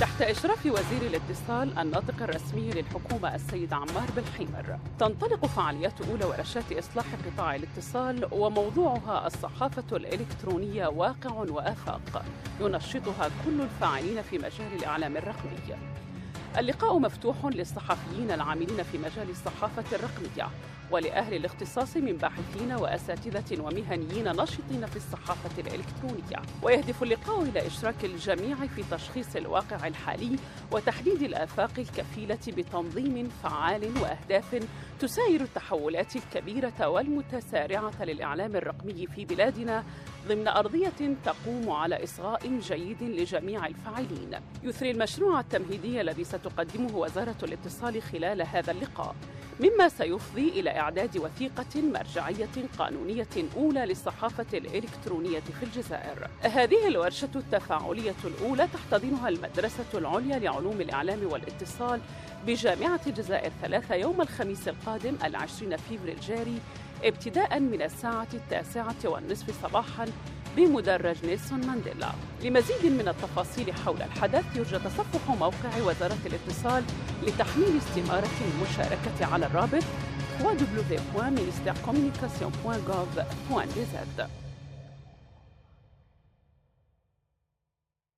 تحت إشراف وزير الاتصال الناطق الرسمي للحكومة السيد عمار بالحيمر تنطلق فعاليات أولى ورشات إصلاح قطاع الاتصال وموضوعها الصحافة الإلكترونية واقع وآفاق. ينشطها كل الفاعلين في مجال الإعلام الرقمي. اللقاء مفتوح للصحفيين العاملين في مجال الصحافة الرقمية ولأهل الاختصاص من باحثين وأساتذة ومهنيين ناشطين في الصحافة الإلكترونية. ويهدف اللقاء إلى إشراك الجميع في تشخيص الواقع الحالي وتحديد الآفاق الكفيلة بتنظيم فعال وأهداف تساير التحولات الكبيرة والمتسارعة للإعلام الرقمي في بلادنا ضمن أرضية تقوم على إصغاء جيد لجميع الفاعلين. يثري المشروع التمهيدي الذي ستقدمه وزارة الاتصال خلال هذا اللقاء مما سيفضي إلى إعداد وثيقة مرجعية قانونية أولى للصحافة الإلكترونية في الجزائر. هذه الورشة التفاعلية الأولى تحتضنها المدرسة العليا لعلوم الإعلام والاتصال بجامعة الجزائر ثلاثة يوم الخميس القادم العشرين فيفري الجاري ابتداء من الساعة التاسعة والنصف صباحا بمدرج نيلسون مانديلا. لمزيد من التفاصيل حول الحدث يرجى تصفح موقع وزارة الاتصال لتحميل استمارة المشاركة على الرابط www.ministercommunication.gov.dz